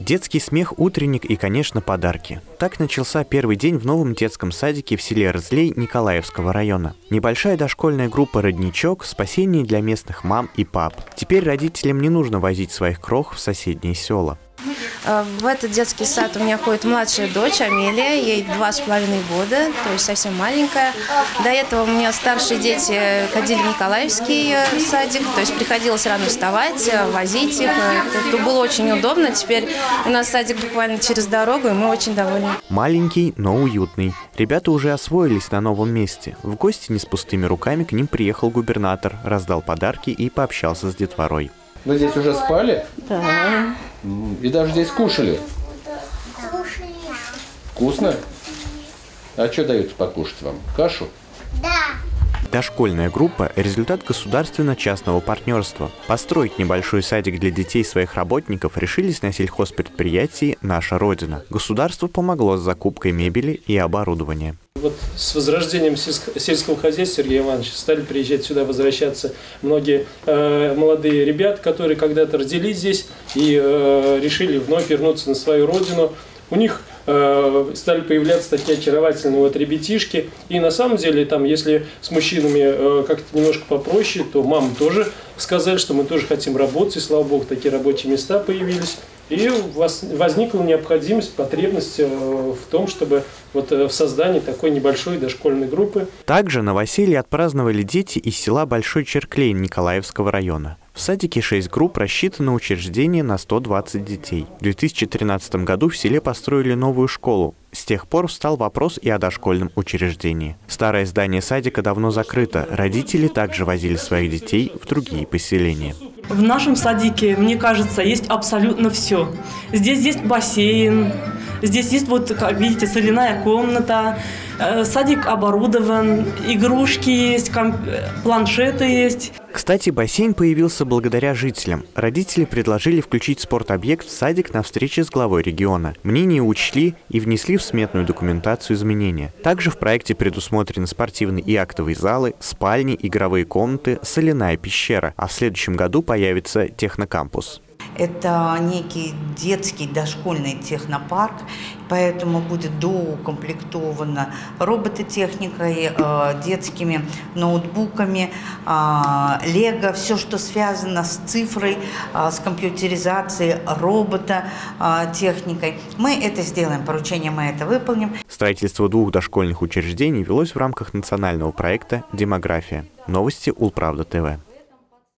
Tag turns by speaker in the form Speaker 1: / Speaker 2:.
Speaker 1: Детский смех, утренник и, конечно, подарки. Так начался первый день в новом детском садике в селе Рызлей Николаевского района. Небольшая дошкольная группа «Родничок» – спасение для местных мам и пап. Теперь родителям не нужно возить своих крох в соседние села.
Speaker 2: Э, в этот детский сад у меня ходит младшая дочь Амелия, ей два с половиной года, то есть совсем маленькая. До этого у меня старшие дети ходили в Николаевский э, садик, то есть приходилось рано вставать, э, возить их. Это было очень удобно. Теперь у нас садик буквально через дорогу, и мы очень довольны.
Speaker 1: Маленький, но уютный. Ребята уже освоились на новом месте. В гости не с пустыми руками к ним приехал губернатор, раздал подарки и пообщался с детворой.
Speaker 3: Вы здесь уже спали?
Speaker 2: Да.
Speaker 3: И даже здесь кушали?
Speaker 4: Кушали.
Speaker 3: Вкусно? А что дают покушать вам? Кашу?
Speaker 1: Дошкольная группа – результат государственно-частного партнерства. Построить небольшой садик для детей своих работников решились на сельхозпредприятии «Наша Родина». Государство помогло с закупкой мебели и оборудования.
Speaker 5: Вот с возрождением сельского хозяйства Сергея Ивановича стали приезжать сюда, возвращаться многие э, молодые ребят, которые когда-то родились здесь и э, решили вновь вернуться на свою родину. У них стали появляться такие очаровательные вот ребятишки. И на самом деле, там, если с мужчинами э, как-то немножко попроще, то мамы тоже сказали, что мы тоже хотим работать. И слава богу, такие рабочие места появились. И возникла необходимость, потребность э, в том, чтобы вот э, в создании такой небольшой дошкольной группы.
Speaker 1: Также новоселье отпраздновали дети из села Большой Черклейн Николаевского района. В садике 6 групп рассчитано учреждение на 120 детей. В 2013 году в селе построили новую школу. С тех пор встал вопрос и о дошкольном учреждении. Старое здание садика давно закрыто. Родители также возили своих детей в другие поселения.
Speaker 6: В нашем садике, мне кажется, есть абсолютно все. Здесь есть бассейн, здесь есть, вот, как видите, соляная комната, садик оборудован, игрушки есть, планшеты есть.
Speaker 1: Кстати, бассейн появился благодаря жителям. Родители предложили включить спортобъект в садик на встрече с главой региона. Мнение учли и внесли в сметную документацию изменения. Также в проекте предусмотрены спортивные и актовые залы, спальни, игровые комнаты, соляная пещера, а в следующем году появится технокампус.
Speaker 7: Это некий детский дошкольный технопарк, поэтому будет доукомплектовано робототехникой, э, детскими ноутбуками, э, лего, все, что связано с цифрой, э, с компьютеризацией робота, техникой. Мы это сделаем, поручение мы это выполним.
Speaker 1: Строительство двух дошкольных учреждений велось в рамках национального проекта «Демография». Новости Улправда ТВ.